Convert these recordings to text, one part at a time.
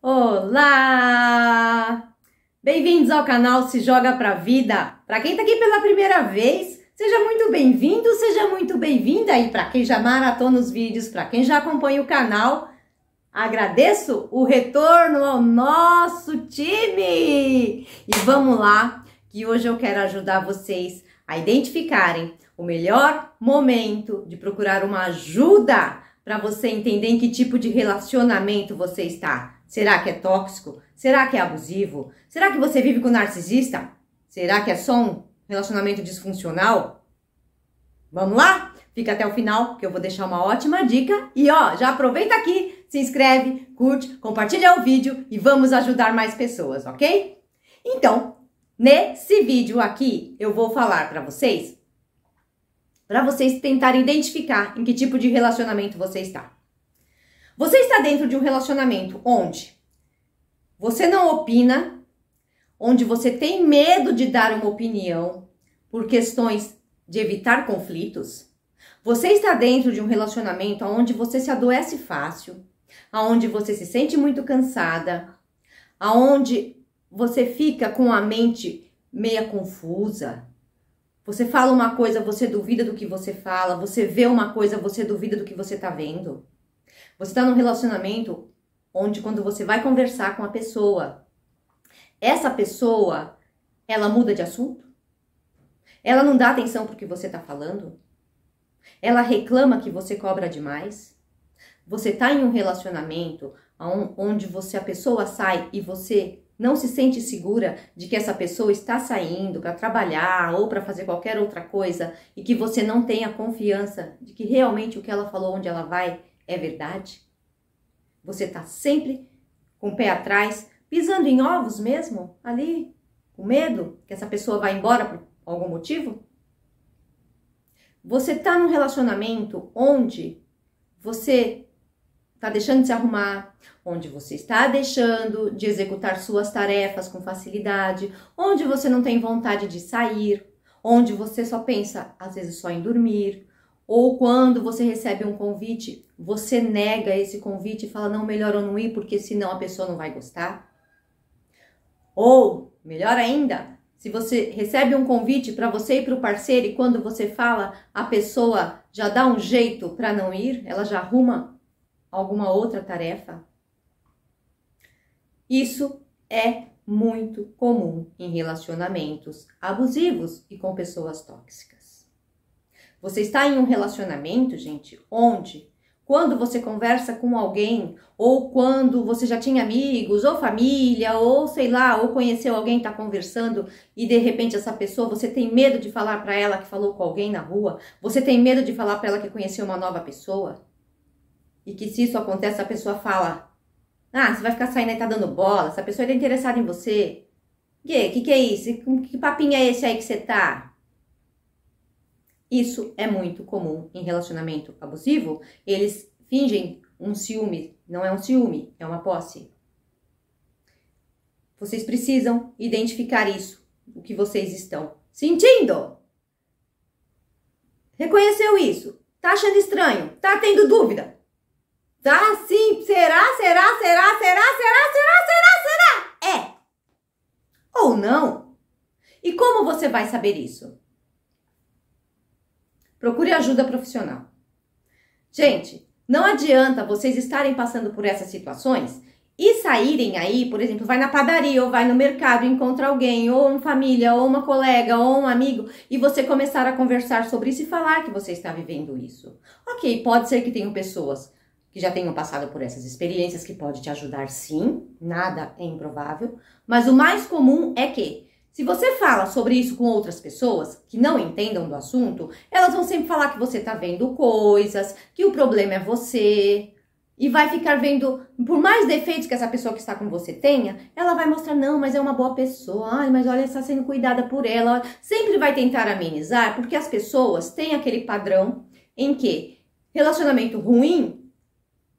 Olá! Bem-vindos ao canal Se Joga Pra Vida. Para quem tá aqui pela primeira vez, seja muito bem-vindo, seja muito bem-vinda. E para quem já maratona os vídeos, para quem já acompanha o canal, agradeço o retorno ao nosso time. E vamos lá, que hoje eu quero ajudar vocês a identificarem o melhor momento de procurar uma ajuda para você entender em que tipo de relacionamento você está. Será que é tóxico? Será que é abusivo? Será que você vive com narcisista? Será que é só um relacionamento disfuncional? Vamos lá? Fica até o final que eu vou deixar uma ótima dica. E ó, já aproveita aqui, se inscreve, curte, compartilha o vídeo e vamos ajudar mais pessoas, ok? Então, nesse vídeo aqui eu vou falar para vocês para vocês tentarem identificar em que tipo de relacionamento você está. Você está dentro de um relacionamento onde você não opina, onde você tem medo de dar uma opinião por questões de evitar conflitos. Você está dentro de um relacionamento onde você se adoece fácil, aonde você se sente muito cansada, aonde você fica com a mente meia confusa, você fala uma coisa, você duvida do que você fala. Você vê uma coisa, você duvida do que você tá vendo. Você tá num relacionamento onde quando você vai conversar com a pessoa, essa pessoa, ela muda de assunto? Ela não dá atenção pro que você tá falando? Ela reclama que você cobra demais? Você tá em um relacionamento onde você a pessoa sai e você não se sente segura de que essa pessoa está saindo para trabalhar ou para fazer qualquer outra coisa e que você não tenha confiança de que realmente o que ela falou onde ela vai é verdade? Você está sempre com o pé atrás, pisando em ovos mesmo, ali, com medo que essa pessoa vá embora por algum motivo? Você está num relacionamento onde você está deixando de se arrumar, onde você está deixando de executar suas tarefas com facilidade, onde você não tem vontade de sair, onde você só pensa às vezes só em dormir, ou quando você recebe um convite, você nega esse convite e fala não, melhor eu não ir porque senão a pessoa não vai gostar. Ou, melhor ainda, se você recebe um convite para você ir para o parceiro e quando você fala, a pessoa já dá um jeito para não ir, ela já arruma alguma outra tarefa? Isso é muito comum em relacionamentos abusivos e com pessoas tóxicas. Você está em um relacionamento, gente, onde quando você conversa com alguém, ou quando você já tinha amigos, ou família, ou sei lá, ou conheceu alguém, está conversando e de repente essa pessoa, você tem medo de falar para ela que falou com alguém na rua, você tem medo de falar para ela que conheceu uma nova pessoa, e que se isso acontece, a pessoa fala: Ah, você vai ficar saindo e tá dando bola, essa pessoa é interessada em você. Que, que que é isso? Que papinho é esse aí que você tá? Isso é muito comum em relacionamento abusivo. Eles fingem um ciúme, não é um ciúme, é uma posse. Vocês precisam identificar isso, o que vocês estão sentindo. Reconheceu isso? Tá achando estranho? Tá tendo dúvida? Tá sim. Será, será, será, será, será, será, será, será? É. Ou não? E como você vai saber isso? Procure ajuda profissional. Gente, não adianta vocês estarem passando por essas situações e saírem aí, por exemplo, vai na padaria ou vai no mercado, encontra alguém, ou uma família, ou uma colega, ou um amigo, e você começar a conversar sobre isso e falar que você está vivendo isso. Ok, pode ser que tenham pessoas que já tenham passado por essas experiências, que pode te ajudar sim, nada é improvável, mas o mais comum é que, se você fala sobre isso com outras pessoas que não entendam do assunto, elas vão sempre falar que você tá vendo coisas, que o problema é você, e vai ficar vendo, por mais defeitos que essa pessoa que está com você tenha, ela vai mostrar, não, mas é uma boa pessoa, ai, mas olha, está sendo cuidada por ela. Sempre vai tentar amenizar, porque as pessoas têm aquele padrão em que relacionamento ruim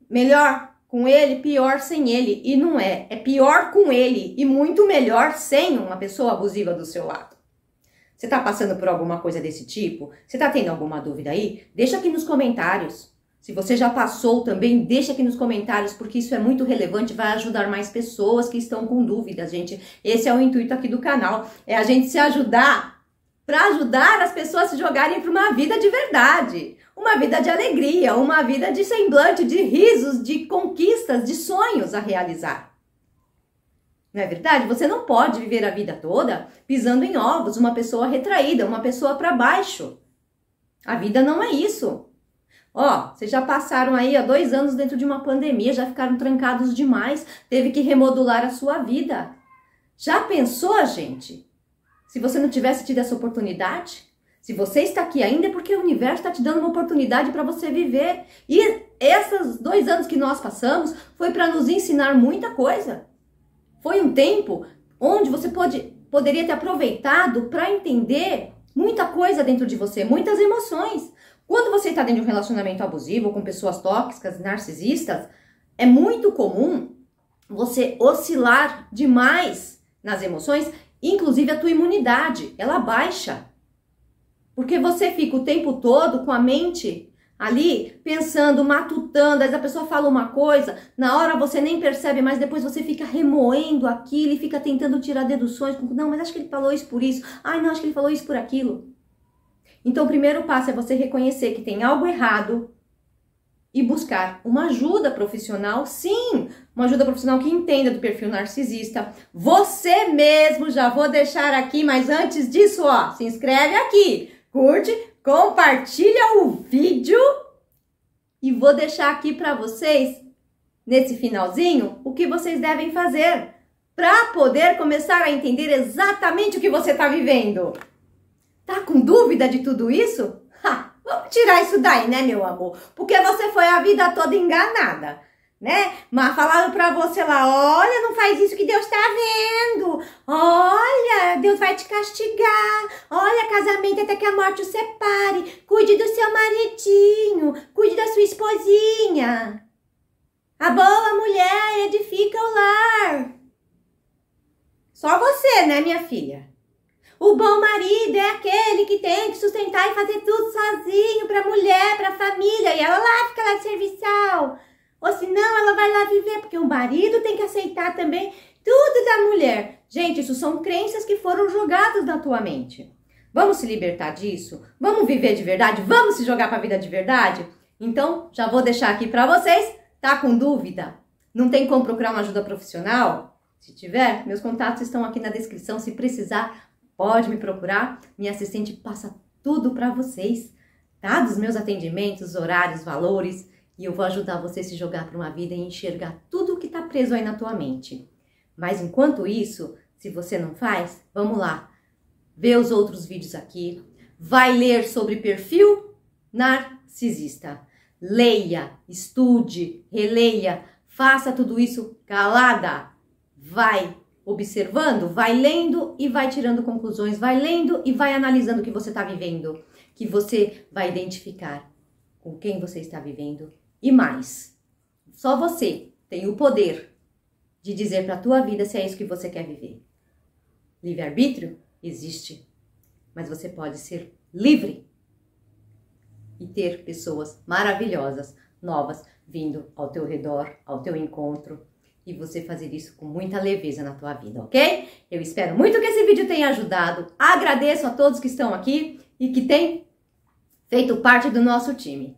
melhor com ele, pior sem ele. E não é. É pior com ele e muito melhor sem uma pessoa abusiva do seu lado. Você está passando por alguma coisa desse tipo? Você está tendo alguma dúvida aí? Deixa aqui nos comentários. Se você já passou também, deixa aqui nos comentários, porque isso é muito relevante, vai ajudar mais pessoas que estão com dúvidas, gente. Esse é o intuito aqui do canal, é a gente se ajudar para ajudar as pessoas a se jogarem para uma vida de verdade, uma vida de alegria, uma vida de semblante, de risos, de conquistas, de sonhos a realizar. Não é verdade? Você não pode viver a vida toda pisando em ovos, uma pessoa retraída, uma pessoa para baixo. A vida não é isso. Ó, vocês já passaram aí há dois anos dentro de uma pandemia, já ficaram trancados demais, teve que remodular a sua vida. Já pensou, gente? Se você não tivesse tido essa oportunidade? Se você está aqui ainda é porque o universo está te dando uma oportunidade para você viver. E esses dois anos que nós passamos foi para nos ensinar muita coisa. Foi um tempo onde você pode, poderia ter aproveitado para entender muita coisa dentro de você, muitas emoções. Quando você está dentro de um relacionamento abusivo com pessoas tóxicas, narcisistas, é muito comum você oscilar demais nas emoções, inclusive a tua imunidade, ela baixa. Porque você fica o tempo todo com a mente ali pensando, matutando, aí a pessoa fala uma coisa, na hora você nem percebe, mas depois você fica remoendo aquilo e fica tentando tirar deduções, não, mas acho que ele falou isso por isso. Ai, não, acho que ele falou isso por aquilo. Então, o primeiro passo é você reconhecer que tem algo errado e buscar uma ajuda profissional, sim, uma ajuda profissional que entenda do perfil narcisista. Você mesmo, já vou deixar aqui, mas antes disso, ó, se inscreve aqui, curte, compartilha o vídeo e vou deixar aqui para vocês nesse finalzinho o que vocês devem fazer para poder começar a entender exatamente o que você está vivendo. Tá com dúvida de tudo isso? Vamos tirar isso daí, né, meu amor? Porque você foi a vida toda enganada, né? Mas falaram pra você lá, olha, não faz isso que Deus tá vendo. Olha, Deus vai te castigar. Olha, casamento até que a morte o separe. Cuide do seu maridinho, cuide da sua esposinha. A boa mulher edifica o lar. Só você, né, minha filha? O bom marido é aquele que tem que sustentar e fazer tudo sozinho para a mulher, para a família, e ela lá fica lá de serviçal. Ou senão ela vai lá viver, porque o marido tem que aceitar também tudo da mulher. Gente, isso são crenças que foram jogadas na tua mente. Vamos se libertar disso? Vamos viver de verdade? Vamos se jogar para a vida de verdade? Então, já vou deixar aqui para vocês. Tá com dúvida? Não tem como procurar uma ajuda profissional? Se tiver, meus contatos estão aqui na descrição. Se precisar, Pode me procurar, minha assistente passa tudo para vocês, tá? Dos meus atendimentos, horários, valores, e eu vou ajudar você a se jogar para uma vida e enxergar tudo o que está preso aí na tua mente. Mas enquanto isso, se você não faz, vamos lá. Vê os outros vídeos aqui, vai ler sobre perfil narcisista. Leia, estude, releia, faça tudo isso calada. Vai observando, vai lendo e vai tirando conclusões, vai lendo e vai analisando o que você está vivendo, que você vai identificar com quem você está vivendo e mais. Só você tem o poder de dizer para a tua vida se é isso que você quer viver. Livre-arbítrio existe, mas você pode ser livre e ter pessoas maravilhosas, novas, vindo ao teu redor, ao teu encontro, e você fazer isso com muita leveza na tua vida, ok? Eu espero muito que esse vídeo tenha ajudado. Agradeço a todos que estão aqui e que têm feito parte do nosso time.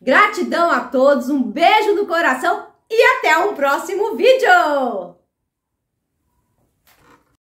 Gratidão a todos, um beijo no coração e até um próximo vídeo!